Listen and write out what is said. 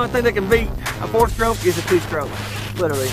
only thing that can beat a four stroke is a two stroke, literally.